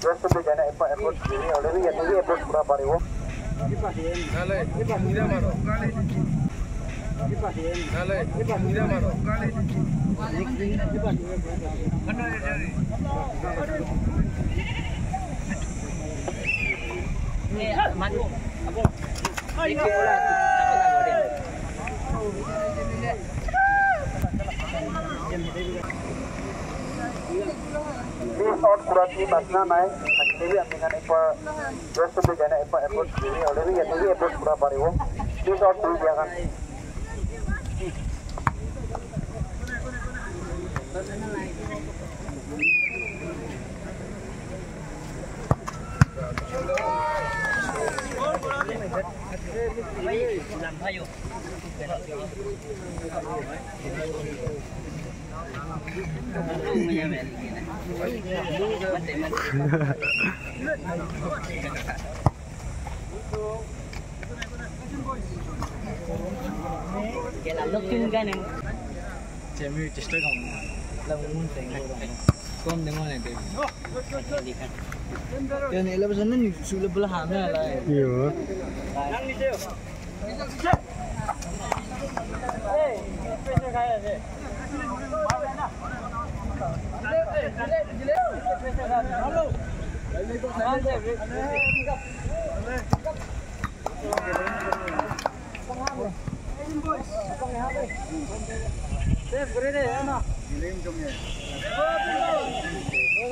Terus berbeda ini Airport berapa है एयरपोर्ट नहीं ऑलरेडी ये नहीं एयरपोर्ट पूरा पा रहे हो Dale, mira mano. Dale, mira mano. Please out kurati pasna naik Actually amingan ipa Doस्तों Kaya lalok yung ganun. Kaya may tester ka muna. Lamungun tayo. Kung dengon na tayo. Hindi ka. Yan nila ba sanin sula pala hami ala. Iyo. Nang ni Jeo. Hey, pwede kaya de. Hello. Boys. Save, great, eh, ano? Gilim kami.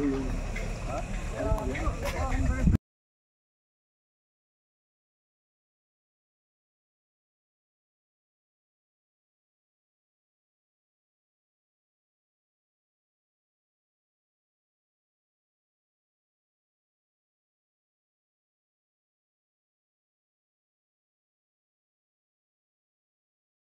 Hallelujah.